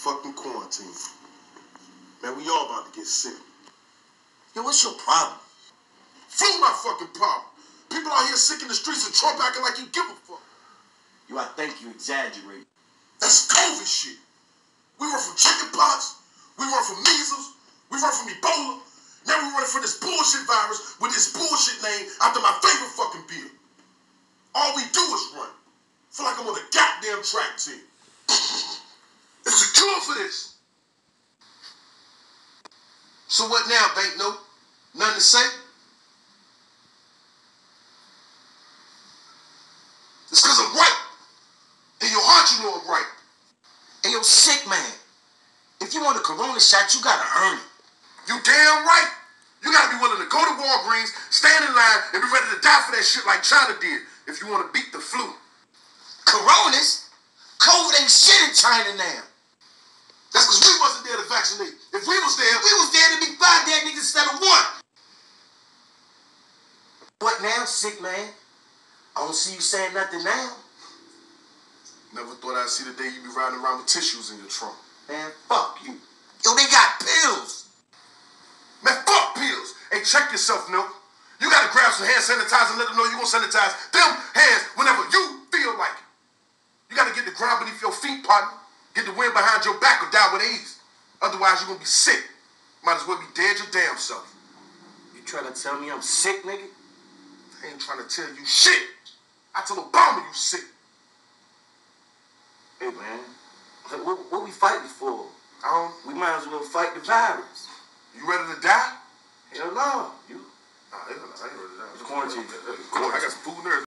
fucking quarantine. Man, we all about to get sick. Yo, what's your problem? Flu my fucking problem. People out here sick in the streets and Trump acting like he give a fuck. You, I think you exaggerate. That's COVID shit. We run from chickenpox. We run from measles. We run from Ebola. Now we running for this bullshit virus with this bullshit name after my favorite fucking beer. All we do is run. Feel like I'm on the goddamn track team. For this. So what now, Banknote? Nothing to say? It's because I'm right. In your heart, you know I'm right. Hey, yo, sick man. If you want a corona shot, you gotta earn it. You damn right. You gotta be willing to go to Walgreens, stand in line, and be ready to die for that shit like China did if you want to beat the flu. Coronas? COVID ain't shit in China now. That's because we wasn't there to vaccinate. If we was there, We was there to be five dead niggas instead of one. What now, sick man? I don't see you saying nothing now. never thought I'd see the day you be riding around with tissues in your trunk. Man, fuck you. Yo, they got pills. Man, fuck pills. Hey, check yourself, no. You gotta grab some hand sanitizer and let them know you gonna sanitize them hands whenever you feel like it. You gotta get the ground beneath your feet, partner. Get the wind behind your back or die with ease. Otherwise, you're gonna be sick. Might as well be dead your damn self. You trying to tell me I'm sick, nigga? I ain't trying to tell you shit. I told Obama you sick. Hey, man. What, what we fighting for? I don't. We might as well fight the virus. You ready to die? Hell no. You Nah, I ain't ready to die. Quarantine. I got some food nerves.